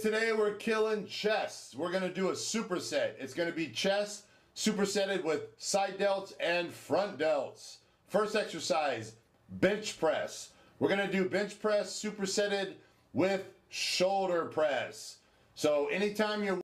Today we're killing chest. We're gonna do a superset. It's gonna be chest supersetted with side delts and front delts. First exercise, bench press. We're gonna do bench press supersetted with shoulder press. So anytime you're